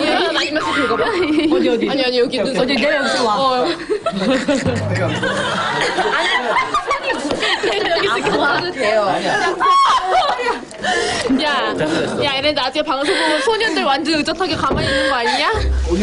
얘는 아니면서 긁어봐. 어디 어디? 아니 아니 여기 눈썹. 어디 내려 여기 와. 어. 야, 야, 얘네 나중에 방송 보면 소년들 완전 의젓하게 가만히 있는 거 아니냐?